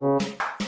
Thank you.